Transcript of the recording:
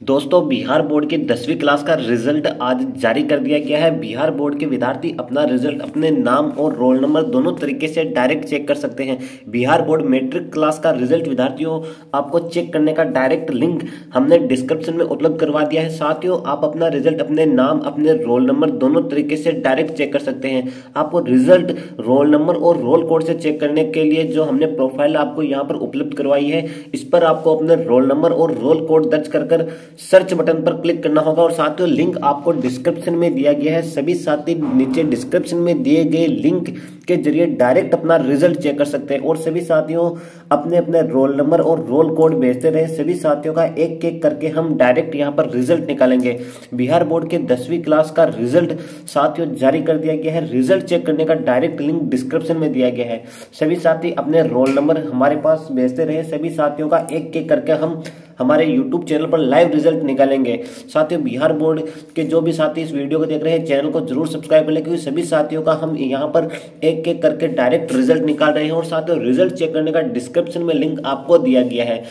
दोस्तों, बिहार बोर्ड के दसवीं क्लास का रिज़ल्ट आज जारी कर दिया गया है। बिहार बोर्ड के विद्यार्थी अपना रिज़ल्ट, अपने नाम और रोल नंबर दोनों तरीके से डायरेक्ट चेक कर सकते हैं। बिहार बोर्ड मैट्रिक क्लास का रिज़ल्ट, विद्यार्थियों, आपको चेक करने का डायरेक्ट लिंक हमने डिस्क्रिप्शन में उपलब्ध करवा दिया है। साथियों, आप अपना रिज़ल्ट, अपने नाम, अपने रोल नंबर दोनों तरीके से डायरेक्ट चेक कर सकते हैं। आपको रिज़ल्ट, रोल नंबर और रोल कोड से चेक करने के लिए जो हमने प्रोफ़ाइल आपको यहाँ पर उपलब्ध करवाई है, इस पर आपको अपने रोल नंबर और रोल कोड दर्ज कर सर्च बटन पर क्लिक करना होगा और साथियों, लिंक आपको डिस्क्रिप्शन में दिया गया है। सभी साथी नीचे डिस्क्रिप्शन में दिए गए लिंक के ज़रिए डायरेक्ट अपना रिज़ल्ट चेक कर सकते हैं और सभी साथियों अपने अपने रोल नंबर और रोल कोड भेजते रहे। सभी साथियों का एक एक करके हम डायरेक्ट यहाँ पर रिज़ल्ट निकालेंगे। बिहार बोर्ड के दसवीं क्लास का रिज़ल्ट साथियों जारी कर दिया गया है। रिज़ल्ट चेक करने का डायरेक्ट लिंक डिस्क्रिप्शन में दिया गया है। सभी साथी अपने रोल नंबर हमारे पास भेजते रहे। सभी साथियों का एक एक करके हम हमारे यूट्यूब चैनल पर लाइव रिज़ल्ट निकालेंगे। साथियों, बिहार बोर्ड के जो भी साथी इस वीडियो को देख रहे हैं चैनल को ज़रूर सब्सक्राइब कर लें, क्योंकि सभी साथियों का हम यहाँ पर एक एक करके डायरेक्ट रिज़ल्ट निकाल रहे हैं। और साथियों रिज़ल्ट चेक करने का डिस्क्रिप्शन में लिंक आपको दिया गया है।